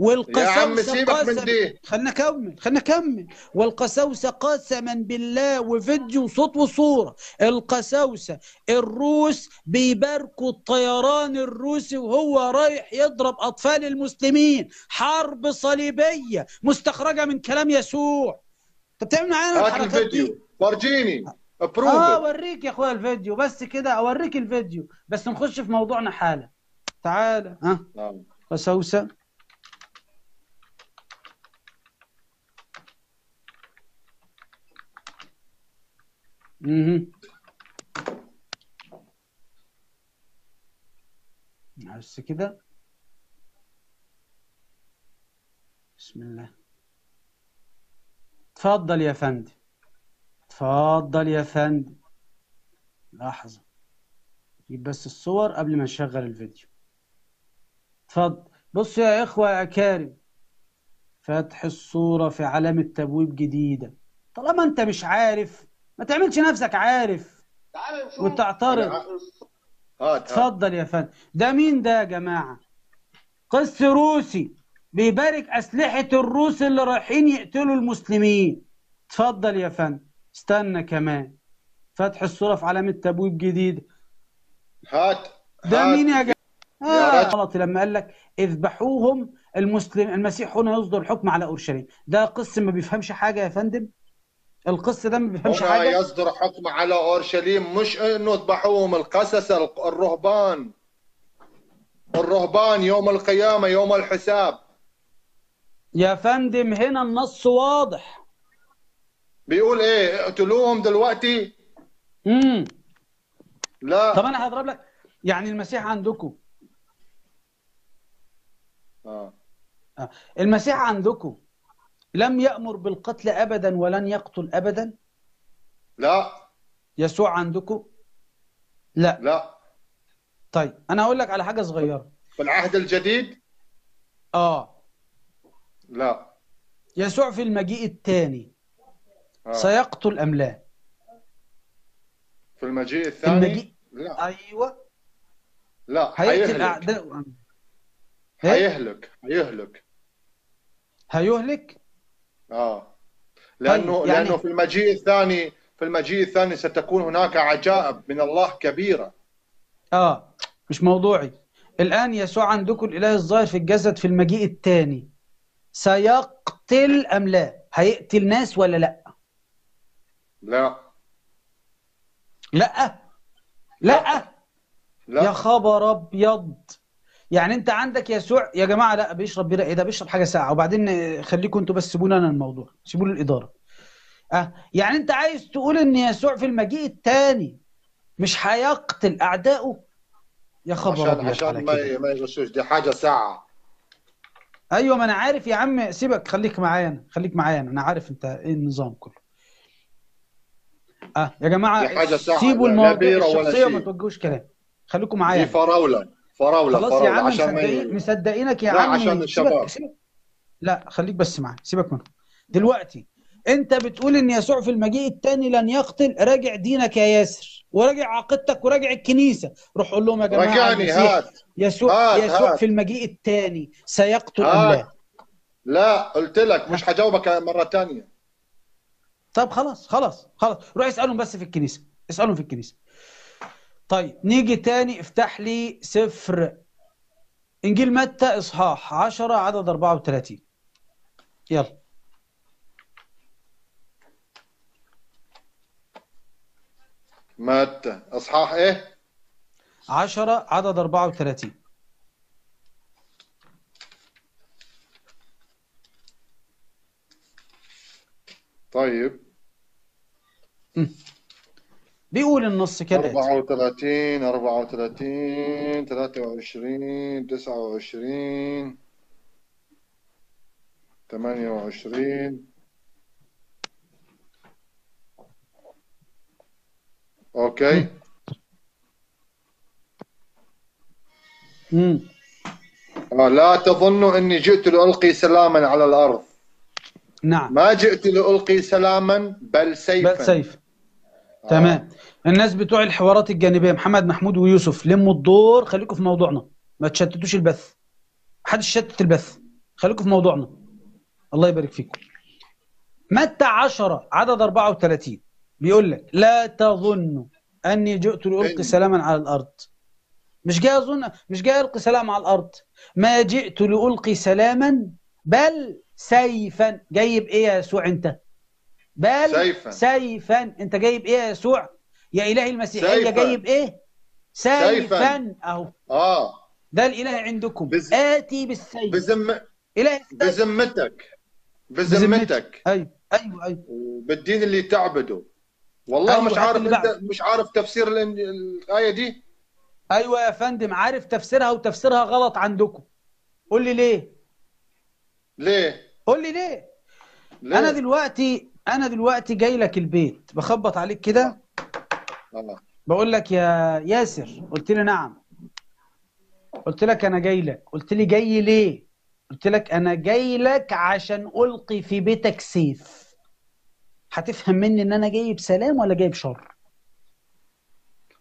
والقسوسة يا عم سيبك من دي. خلنا نكمل خلنا نكمل. والقساوسة قسما بالله وفيديو وصوت وصورة. القساوسة الروس بيباركوا الطيران الروسي وهو رايح يضرب أطفال المسلمين. حرب صليبية مستخرجة من كلام يسوع. انت بتعمل معانا الحركات دي؟ الفيديو ورجيني. آه. بروف اوريك يا أخويا الفيديو. بس كده أوريك الفيديو. بس نخش في موضوعنا حالا. تعال. ها؟ قساوسة بس كده. بسم الله. اتفضل يا فندم. اتفضل يا فندم. لحظة. جيب بس الصور قبل ما نشغل الفيديو. اتفضل بص يا إخوة يا كارم. فتح الصورة في علامة تبويب جديدة. طالما أنت مش عارف ما تعملش نفسك عارف. تعال نشوف. وتعترض. هات اتفضل يا فندم. ده مين ده يا جماعة؟ قس روسي بيبارك أسلحة الروس اللي رايحين يقتلوا المسلمين. اتفضل يا فندم. استنى كمان. فتح الصورة في علامة تبويب جديد. هات ده. مين يا جماعة؟ يا آه. غلط. لما قال لك اذبحوهم المسلم المسيح هنا يصدر الحكم على أورشليم. ده قس ما بيفهمش حاجة يا فندم؟ القس ده ما بيفهمش حاجة. يصدر حكم على أورشليم مش إنه اذبحوهم القسس الرهبان. الرهبان يوم القيامة يوم الحساب. يا فندم هنا النص واضح. بيقول إيه؟ اقتلوهم دلوقتي؟ امم لا. طب أنا هضرب لك يعني المسيح عندكم؟ آه. المسيح عندكم؟ لم يأمر بالقتل ابدا ولن يقتل ابدا؟ لا. يسوع عندكم؟ لا. لا. طيب أنا هقول لك على حاجة صغيرة. في العهد الجديد؟ آه. لا. يسوع في المجيء الثاني. آه. سيقتل أم لا؟ في المجيء الثاني؟ المجيء لا. أيوه. لا هيقتل إيه؟ حيهلك حيهلك هيهلك؟ آه. لأنه طيب، يعني- لأنه في المجيء الثاني في المجيء الثاني ستكون هناك عجائب من الله كبيرة. آه مش موضوعي. الآن يسوع عندكم الإله الظاهر في الجسد في المجيء الثاني. سيقتل أم لا؟ هيقتل ناس ولا لا؟ لا. لا. لا. يا لا خبر أبيض. يعني أنت عندك يسوع يا جماعة لا بيشرب بيرة إيه ده؟ بيشرب حاجة ساعة. وبعدين خليكم أنتوا بس سيبونا أنا الموضوع سيبوا لي الإدارة آه؟ يعني أنت عايز تقول إن يسوع في المجيء الثاني مش هيقتل أعدائه؟ يا خبر عشان عشان ما ما يغشوش. دي حاجة ساعة. أيوه ما أنا عارف يا عم. سيبك خليك معايا أنا خليك معايا أنا. أنا عارف أنت إيه النظام كله. أه؟ يا جماعة دي سيبوا المواضيع ولا الشخصية. وما توجهوش كلام. خليكم دي معايا فراولة. فراولة خلاص يا عم عشان مصدقين مصدقينك يا لا، عم. عشان الشباب. سيبك. لا خليك بس معايا سيبك منه. دلوقتي انت بتقول ان يسوع في المجيء الثاني لن يقتل راجع دينك يا ياسر وراجع عقيدتك وراجع الكنيسة. روح قول لهم يا جماعة رجعني المسيح هات يسوع هات، يسوع هات. في المجيء الثاني سيقتل أم. لا؟ لا قلت لك مش حجاوبك مرة ثانية طب خلاص خلاص خلاص. روح اسألهم بس في الكنيسة اسألهم في الكنيسة. طيب نيجي تاني افتح لي سفر إنجيل متى إصحاح؟ 10 عدد 34 يلا. متى؟ إصحاح إيه؟ 10 عدد 34 طيب. بيقول النص كالآتي 34 34 23 29 28 okay. مم. آه لا تظنوا إني جئت لألقي سلاما على الأرض. نعم. ما جئت لألقي سلاما بل سيفا. بل سيف تمام. الناس بتوع الحوارات الجانبية محمد محمود ويوسف لموا الدور. خليكم في موضوعنا. ما تشتتوش البث. محدش يشتت البث. خليكم في موضوعنا. الله يبارك فيكم. متى 10 عدد 34 بيقول لك لا تظنوا أني جئت لألقي سلاما على الأرض. مش جاي أظن مش جاي ألقي سلام على الأرض. ما جئت لألقي سلاما بل سيفا. جايب إيه يا يسوع أنت؟ بل سيفا. سيفا. انت جايب إيه يا يسوع؟ يا إلهي المسيحيه. جايب إيه؟ سيفا, سيفا. أهو. آه. ده الإله عندكم. بز- آتي بالسيف. بزم اله. بذمتك بذمتك أيوه. أيوه أيوه. وبالدين اللي تعبده. والله أيوة، مش عارف انت. مش عارف تفسير الآية دي؟ أيوه يا فندم عارف تفسيرها وتفسيرها غلط عندكم. قول لي ليه؟ ليه؟ قول لي ليه؟ ليه؟ أنا دلوقتي أنا دلوقتي جاي لك البيت. بخبط عليك كده. آه. بقول لك يا ياسر قلت لي نعم. قلت لك أنا جاي لك. قلت لي جاي ليه؟ قلت لك أنا جاي لك عشان ألقي في بيتك سيف. هتفهم مني إن أنا جاي بسلام ولا جاي بشر؟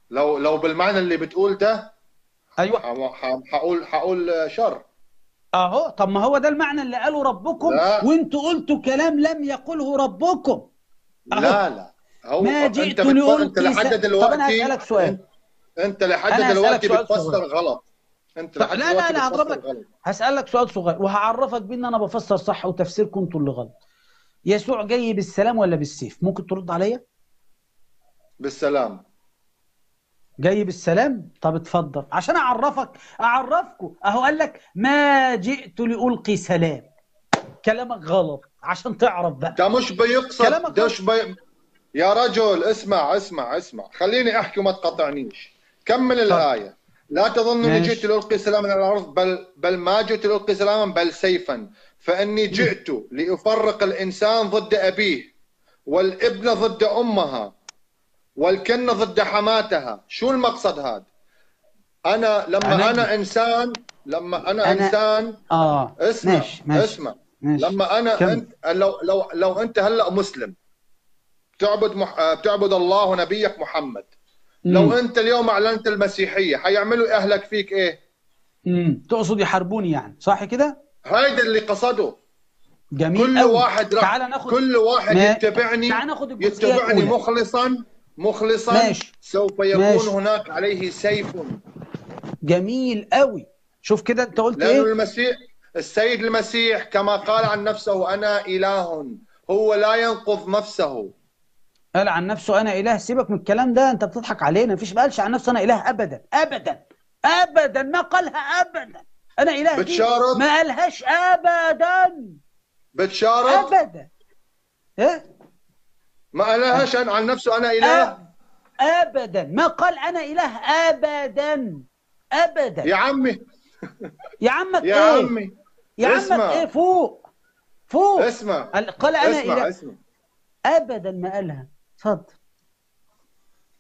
لو لو بالمعنى اللي بتقول ده أيوه. حقول حقول شر. اهو طب ما هو ده المعنى اللي قاله ربكم لا. وانتوا قلتوا كلام لم يقله ربكم. أهو. لا. لا هو ما جئت أنت لحد دلوقتي طب أنا هسألك سؤال. انت لحد دلوقتي بتفسر. غلط. أنت لا لا دلوقتي أنا هضرب بتفسر لك غلط. هسألك سؤال صغير وهعرفك بان أنا بفسر صح وتفسيركم أنتوا اللي غلط. يسوع جاي بالسلام ولا بالسيف؟ ممكن ترد عليا؟ بالسلام. جاي بالسلام؟ طب اتفضل. عشان أعرفك اعرفكم أهو قال لك ما جئت لألقي سلام. كلامك غلط عشان تعرف بقى. ده مش بيقصد كلامك ده مش بي... يا رجل اسمع اسمع اسمع. خليني أحكي وما تقاطعنيش. كمل الآية. لا تظن إني. جئت لألقي سلاما على الأرض بل بل ما جئت لألقي سلاما بل سيفا. فإني جئت لأفرق الإنسان ضد أبيه والإبن ضد أمها. والكن ضد حماتها شو المقصد هذا أنا لما أنا- أنا, أنا إنسان لما أنا, أنا- إنسان آه اسمع ماشي ماشي اسمع ماشي لما أنا كمل. انت لو لو لو أنت هلأ مسلم بتعبد مح... آه، بتعبد الله ونبيك محمد لو مم. أنت اليوم أعلنت المسيحية حيعملوا أهلك فيك إيه؟ مم. تقصد يحاربوني يعني صح كده هيدا اللي قصده جميل كل أوي. واحد راح تعال ناخد كل واحد ما- يتبعني تعال ناخد يتبعني. مخلصا مخلصا ماشي. سوف يكون ماشي. هناك عليه سيف. جميل قوي. شوف كده انت قلت لأنه إيه؟ المسيح السيد المسيح كما قال عن نفسه أنا إله. هو لا ينقض نفسه. قال عن نفسه أنا إله. سيبك من الكلام ده أنت بتضحك علينا. مفيش ما قالش عن نفسه أنا إله ابدا. ابدا. ابدا. ما قالها ابدا. أنا إله دي. بتشارك؟ ما قالهاش ابدا. بتشارك؟ ابدا. إيه؟ ما قالهاش؟ عن نفسه أنا إله؟ أب- ابدا. ما قال أنا إله ابدا. ابدا. يا عمي. يا عمك يا إيه؟ عمي. يا عمك اسمع. إيه؟ فوق. فوق. اسمع. قال أنا اسمع إله. اسمع. ابدا ما قالها. اتفضل.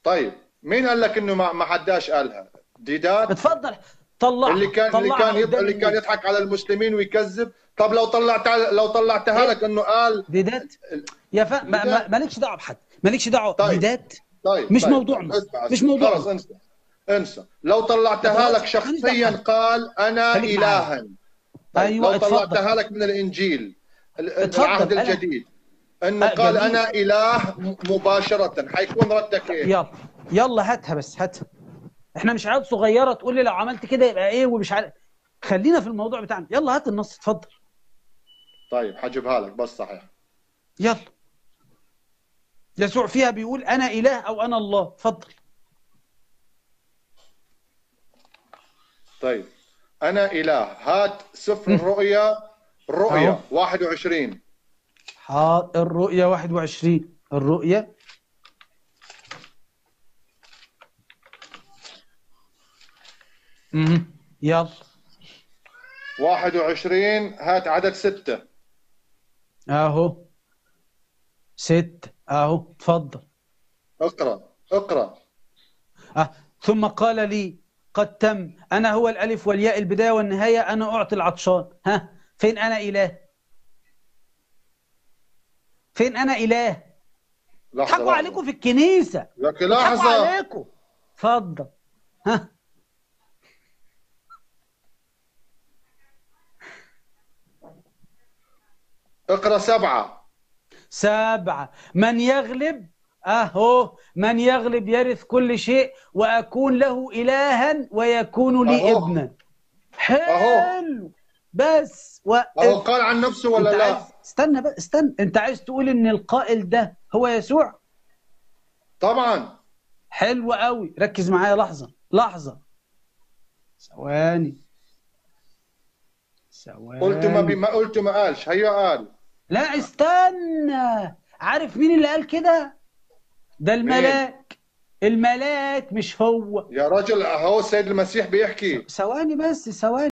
طيب مين قال لك إنه ما ما حداش قالها؟ ديدات اتفضل. طلع اللي كان اللي كان اللي كان يضحك على المسلمين ويكذب؟ طب لو طلعت لو طلعتها؟ لك إنه قال ديدات يا ف... ما... ما... مالكش دعوة بحد مالكش دعوة طيب. ديدات طيب مش طيب موضوعنا. مش. موضوعنا. خلاص انسى انسى لو طلعتها لك شخصيا قال أنا. الها طيب أيوة، لو. طلعتها لك من الإنجيل العهد الجديد إنه أه، قال جميل. أنا إله مباشرة حيكون ردك إيه؟ يلا يلا هاتها بس هاتها إحنا مش عيال صغيرة تقول لي لو عملت كده يبقى إيه ومش عارف خلينا في الموضوع بتاعنا يلا هات النص اتفضل طيب حجيبها لك بس صحيح. يلا. يسوع فيها بيقول أنا إله أو أنا الله. اتفضل. طيب. أنا إله. هات سفر الرؤيا. الرؤيا أهو. 21 حاضر الرؤيا 21 الرؤيا. امم يلا. 21 هات عدد ستة. اهو. ست. اهو. اتفضل. اقرأ. اقرأ. أه. ثم قال لي قد تم. أنا هو الألف والياء البداية والنهاية. أنا أعطي العطشان. ها. فين أنا إله؟ فين أنا إله؟ لحظة حكوا لحظة. عليكم في الكنيسة. لك حكوا لحظة عليكم. اتفضل. ها. اقرأ سبعة. سبعة. من يغلب؟ أهو. من يغلب يرث كل شيء وأكون له إلها ويكون لي أهو. ابنا. حلو. بس و... أهو قال عن نفسه ولا لا؟ عايز... استنى بقى استنى. أنت عايز تقول إن القائل ده هو يسوع؟ طبعا. حلو قوي. ركز معايا لحظة لحظة. ثواني. ثواني قلت ما بي ما قلت ما قالش. هيا قال لا استنى. عارف مين اللي قال كده؟ ده الملاك. الملاك مش هو. يا رجل أهو السيد المسيح بيحكي. ثواني بس ثواني.